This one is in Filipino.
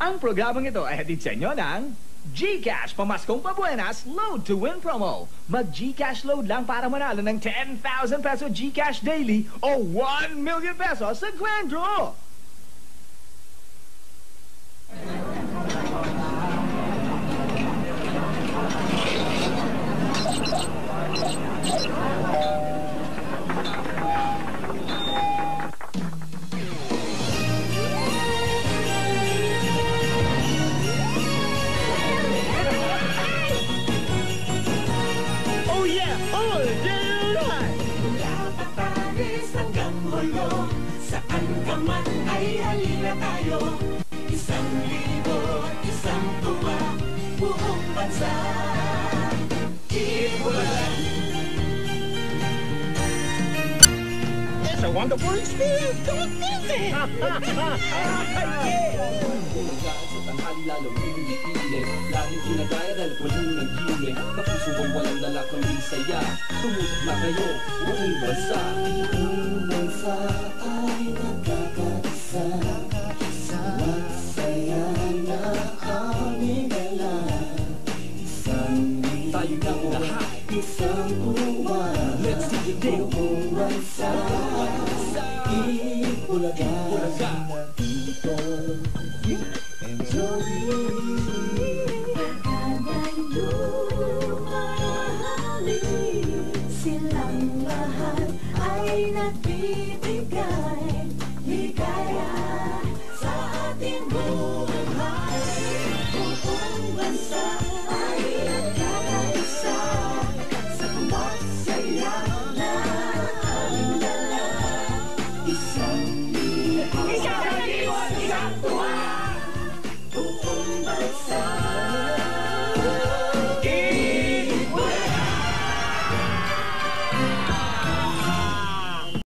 Ang programang ito ay hatid sa inyo ng GCash Pamaskong Pabuenas Load to Win promo. Mag-GCash load lang para manalo ng 10,000 peso GCash daily o 1 million pesos sa Grand Draw. Day long! Mula Batanes hanggang Holo Saan ka man ay halina tayo Isang libo, isang tuwa Buong bansa Ipulan It's a wonderful experience! Don't miss it! Lalong pinipilit Laging ginagaya dahil puno ng gili walang saya. Tumutok na kayo, buong bansa Buong bansa ay nagkakaisa Magsaya na aming dala Isang Tayo ng lahat. Isang Let's do the deal Buong bansa Ipulaga. Ipulaga silang mahal ay nagbibigay Ligaya sa ating buhay.